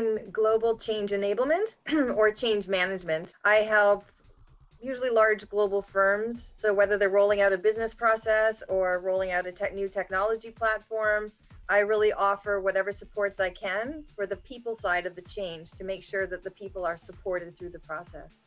in global change enablement or change management. I help usually large global firms. So whether they're rolling out a business process or rolling out a tech, new technology platform, I really offer whatever supports I can for the people side of the change to make sure that the people are supported through the process.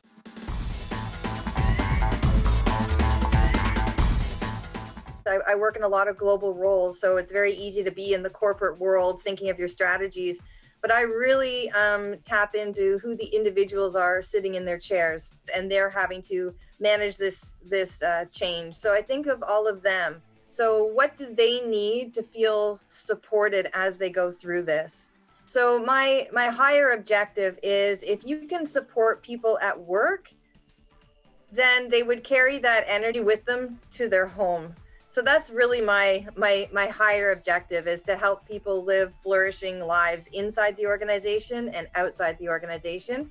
I, I, work in a lot of global roles, so it's very easy to be in the corporate world thinking of your strategies. But I really um, tap into who the individuals are sitting in their chairs, and they're having to manage this this uh, change. So I think of all of them. So what do they need to feel supported as they go through this? So my my higher objective is if you can support people at work, then they would carry that energy with them to their home so that's really my my my higher objective is to help people live flourishing lives inside the organization and outside the organization.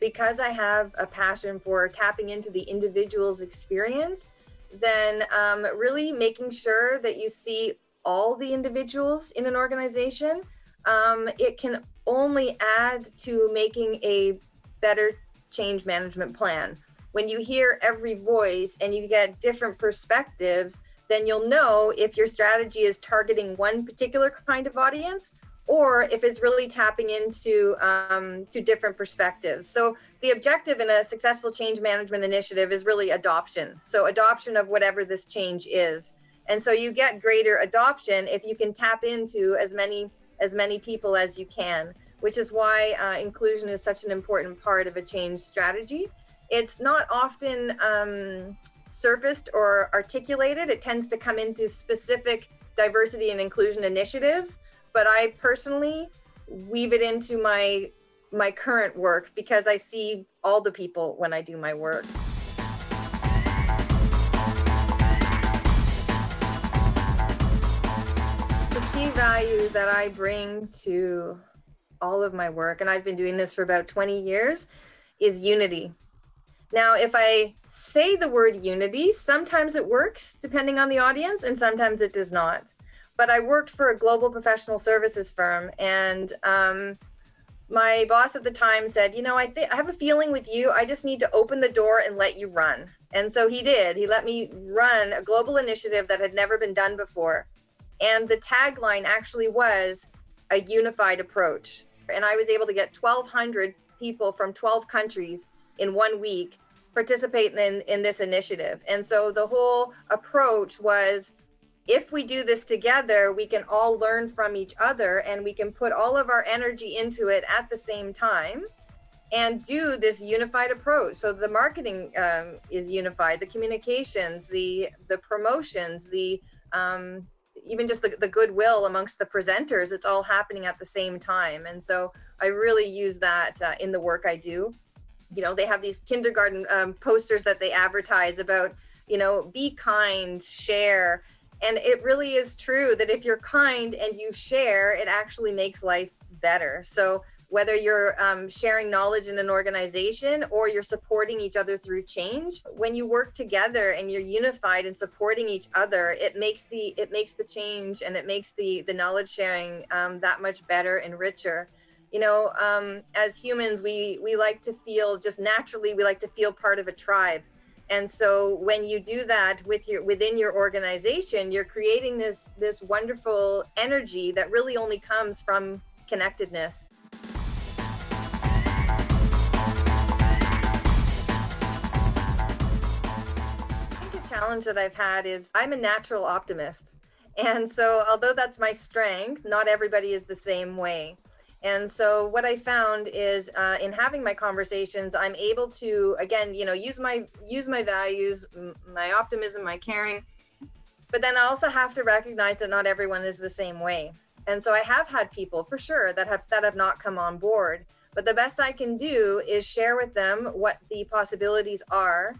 Because i have a passion for tapping into the individual's experience then um, really making sure that you see all the individuals in an organization um, it can only add to making a better change management plan. When you hear every voice and you get different perspectives then you'll know if your strategy is targeting one particular kind of audience or if it's really tapping into um, to different perspectives. So the objective in a successful change management initiative is really adoption. So adoption of whatever this change is. And so you get greater adoption if you can tap into as many as many people as you can, which is why uh, inclusion is such an important part of a change strategy. It's not often um, surfaced or articulated. It tends to come into specific diversity and inclusion initiatives, but I personally weave it into my my current work because I see all the people when I do my work. The key value that I bring to all of my work, and I've been doing this for about 20 years, is unity. Now, if I say the word unity, sometimes it works depending on the audience, and sometimes it does not. But I worked for a global professional services firm, and um, my boss at the time said, "You know, I think I have a feeling with you. I just need to open the door and let you run." And so he did. He let me run a global initiative that had never been done before, and the tagline actually was a unified approach. And I was able to get 1,200 people from 12 countries in one week participate in, in this initiative. And so the whole approach was if we do this together, we can all learn from each other and we can put all of our energy into it at the same time and do this unified approach. So the marketing um, is unified, the communications, the the promotions, the um, even just the, the goodwill amongst the presenters, it's all happening at the same time. And so I really use that uh, in the work I do you know they have these kindergarten um, posters that they advertise about you know be kind share. And it really is true that if you're kind and you share it actually makes life better. So whether you're um, sharing knowledge in an organization or you're supporting each other through change when you work together and you're unified and supporting each other it makes the it makes the change and it makes the the knowledge sharing um, that much better and richer you know um, as humans we we like to feel just naturally we like to feel part of a tribe and so when you do that with your within your organization you're creating this this wonderful energy that really only comes from connectedness I think a challenge that I've had is I'm a natural optimist. And so, although that's my strength, not everybody is the same way. And so what I found is uh, in having my conversations, I'm able to again, you know, use my use my values, my optimism, my caring, but then I also have to recognize that not everyone is the same way. And so I have had people for sure that have that have not come on board. But the best I can do is share with them what the possibilities are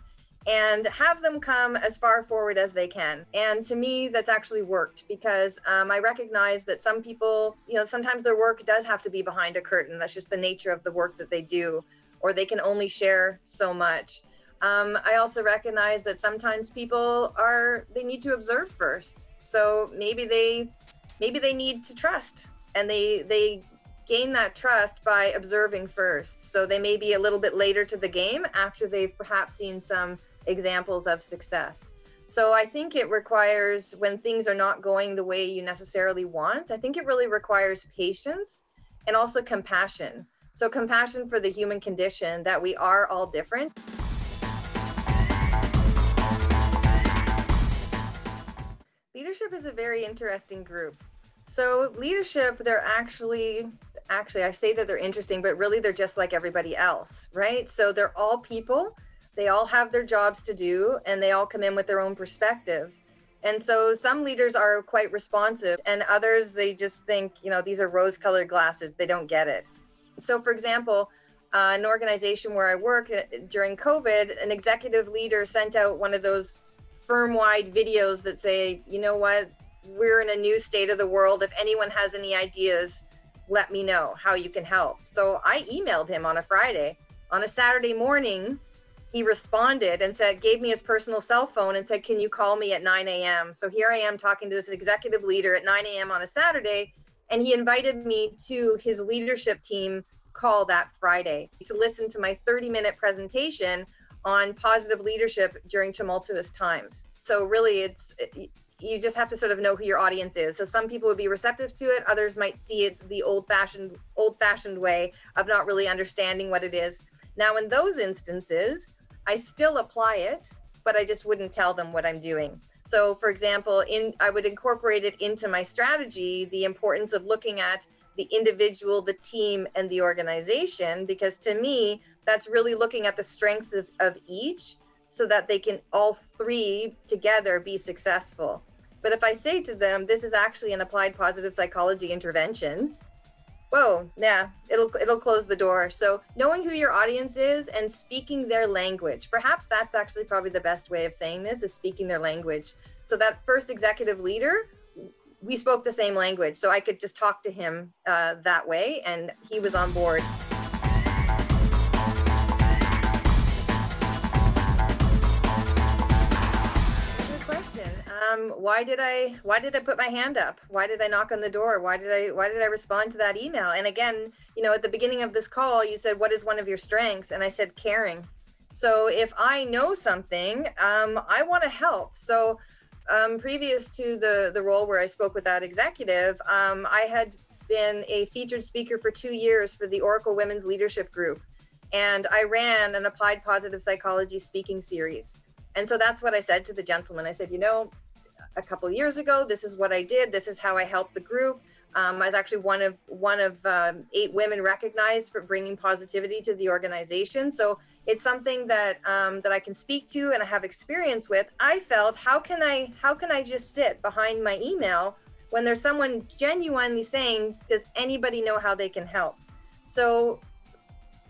and have them come as far forward as they can. And to me, that's actually worked because um, I recognize that some people, you know, sometimes their work does have to be behind a curtain. That's just the nature of the work that they do, or they can only share so much. Um, I also recognize that sometimes people are, they need to observe first. So maybe they, maybe they need to trust and they, they gain that trust by observing first. So they may be a little bit later to the game after they've perhaps seen some examples of success. So I think it requires when things are not going the way you necessarily want, I think it really requires patience and also compassion. So compassion for the human condition that we are all different. Leadership is a very interesting group. So leadership, they're actually actually I say that they're interesting, but really they're just like everybody else, right? So they're all people they all have their jobs to do and they all come in with their own perspectives. And so some leaders are quite responsive and others they just think, you know, these are rose colored glasses. They don't get it. So for example, uh, an organization where I work uh, during COVID, an executive leader sent out one of those firm wide videos that say, you know what, we're in a new state of the world. If anyone has any ideas, let me know how you can help. So I emailed him on a Friday. On a Saturday morning, he responded and said, gave me his personal cell phone and said, Can you call me at 9 a.m.? So here I am talking to this executive leader at 9 a.m. on a Saturday. And he invited me to his leadership team call that Friday to listen to my 30 minute presentation on positive leadership during tumultuous times. So, really, it's you just have to sort of know who your audience is. So some people would be receptive to it, others might see it the old-fashioned old-fashioned way of not really understanding what it is. Now in those instances, I still apply it, but I just wouldn't tell them what I'm doing. So for example, in I would incorporate it into my strategy, the importance of looking at the individual, the team, and the organization, because to me, that's really looking at the strengths of, of each so that they can all three together be successful. But if I say to them, this is actually an applied positive psychology intervention, whoa, yeah, it'll it'll close the door. So knowing who your audience is and speaking their language, perhaps that's actually probably the best way of saying this is speaking their language. So that first executive leader, we spoke the same language, so I could just talk to him uh, that way, and he was on board. Um, why did I why did I put my hand up? Why did I knock on the door? Why did I why did I respond to that email? And again, you know, at the beginning of this call, you said, "What is one of your strengths?" And I said, "Caring." So if I know something, um, I want to help. So um, previous to the the role where I spoke with that executive, um, I had been a featured speaker for two years for the Oracle Women's Leadership Group, and I ran an applied positive psychology speaking series. And so that's what I said to the gentleman. I said, you know, a couple years ago. This is what I did. This is how I helped the group. Um, I was actually one of one of um, eight women recognized for bringing positivity to the organization. So it's something that um, that I can speak to and I have experience with. I felt how can I how can I just sit behind my email when there's someone genuinely saying, "Does anybody know how they can help?" So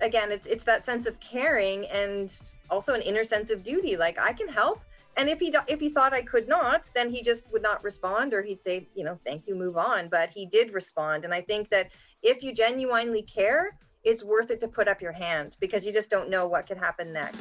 again, it's it's that sense of caring and also an inner sense of duty. Like I can help and if he if he thought I could not, then he just would not respond, or he'd say, you know, thank you, move on. But he did respond, and I think that if you genuinely care, it's worth it to put up your hand because you just don't know what could happen next.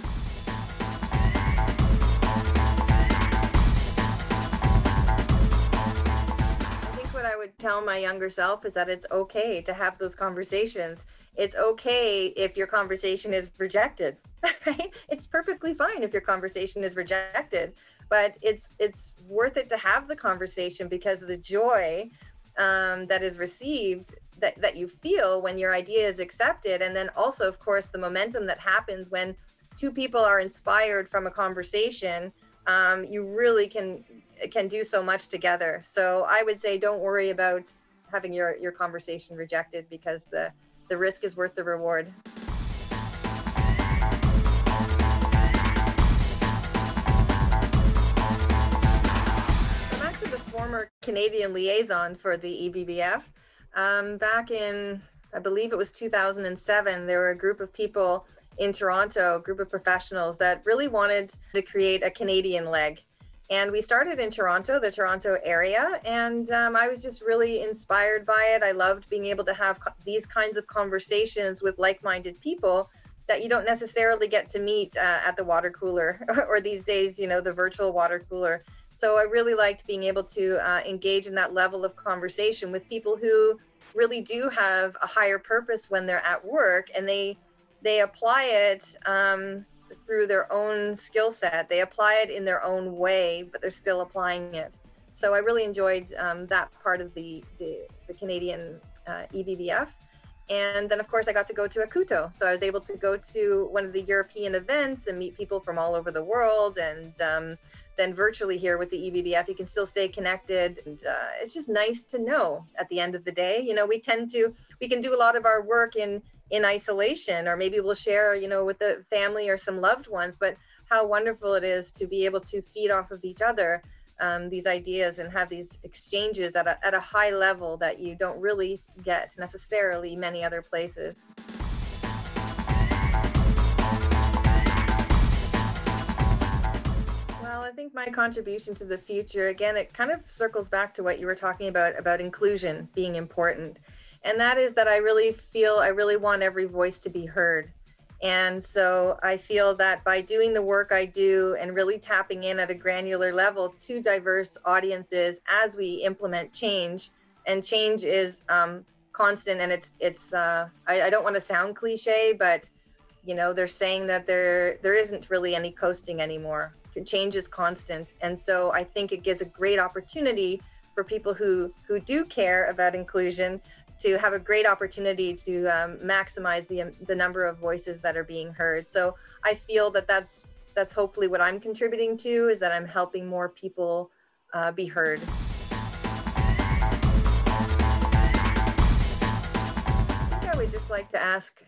I think what I would tell my younger self is that it's okay to have those conversations. It's okay if your conversation is rejected right? It's perfectly fine if your conversation is rejected, but it's it's worth it to have the conversation because of the joy um, that is received that, that you feel when your idea is accepted and then also of course the momentum that happens when two people are inspired from a conversation um, you really can can do so much together so i would say don't worry about having your your conversation rejected because the the risk is worth the reward I'm actually the former Canadian liaison for the EBBF. Um, back in, I believe it was 2007, there were a group of people in Toronto, a group of professionals that really wanted to create a Canadian leg. And we started in Toronto, the Toronto area, and um, I was just really inspired by it. I loved being able to have co- these kinds of conversations with like minded people that you don't necessarily get to meet uh, at the water cooler or these days, you know, the virtual water cooler. So I really liked being able to uh, engage in that level of conversation with people who really do have a higher purpose when they're at work and they they apply it um, through their own skill set. They apply it in their own way, but they're still applying it. So I really enjoyed um, that part of the the, the Canadian uh. And then, of course, I got to go to Acuto. So I was able to go to one of the European events and meet people from all over the world. And um, then virtually here with the EBBF, you can still stay connected. And uh, it's just nice to know at the end of the day. You know, we tend to, we can do a lot of our work in in isolation, or maybe we'll share, you know, with the family or some loved ones. But how wonderful it is to be able to feed off of each other um, these ideas and have these exchanges at a, at a high level that you don't really get necessarily many other places. Well, I think my contribution to the future, again, it kind of circles back to what you were talking about, about inclusion being important. And that is that I really feel I really want every voice to be heard. And so I feel that by doing the work I do and really tapping in at a granular level to diverse audiences as we implement change, and change is um, constant and it's it's uh, I, I don't want to sound cliche, but you know they're saying that there there isn't really any coasting anymore. Change is constant, and so I think it gives a great opportunity for people who who do care about inclusion to have a great opportunity to um, maximize the the number of voices that are being heard. So I feel that that's that's hopefully what I'm contributing to is that I'm helping more people uh, be heard. I, I would just like to ask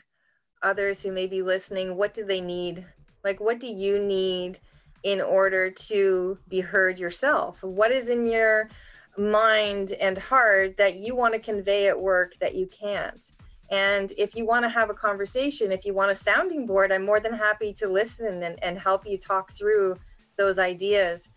others who may be listening, what do they need? Like, what do you need in order to be heard yourself? What is in your mind and heart that you want to convey at work that you can't. And if you want to have a conversation, if you want a sounding board, I'm more than happy to listen and, and help you talk through those ideas.